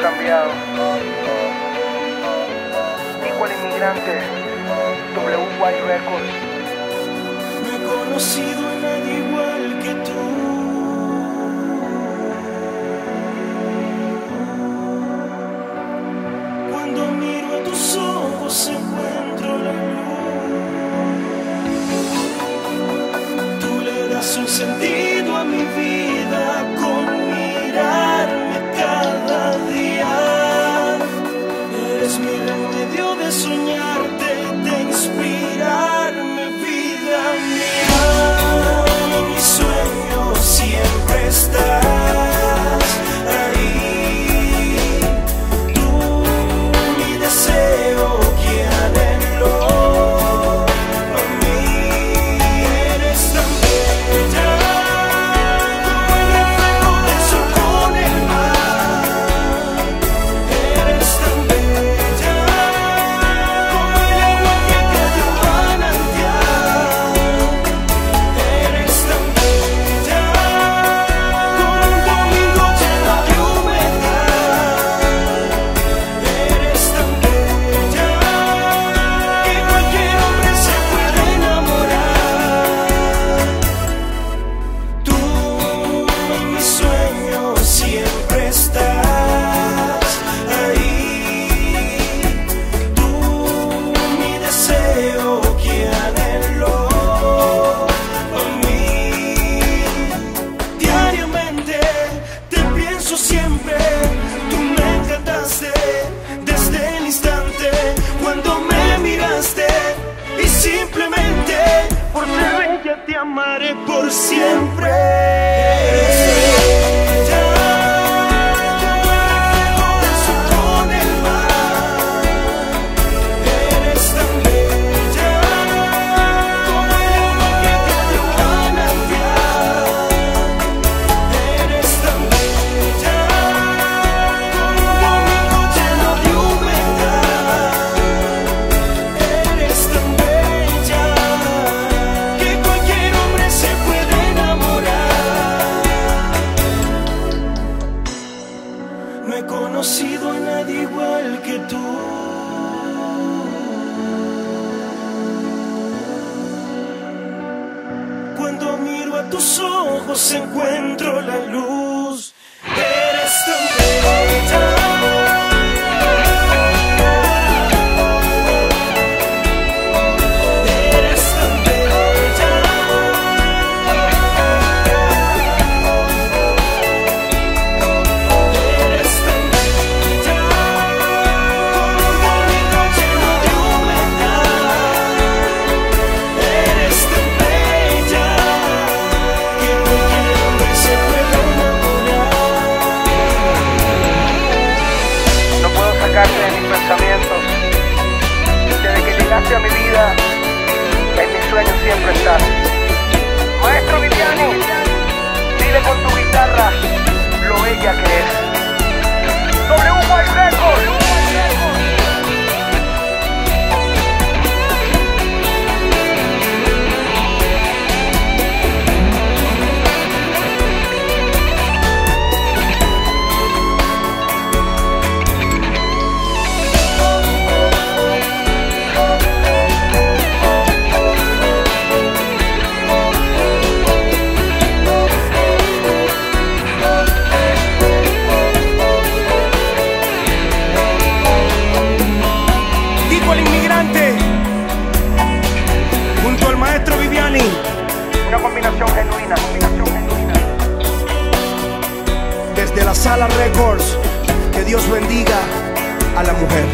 cambiado. Igual inmigrante, W Records. No he conocido a nadie igual que tú. amaré por siempre. a nadie igual que tú. Cuando miro a tus ojos encuentro la luz. Eres tan sueño siempre. la sala Records. Que Dios bendiga a la mujer.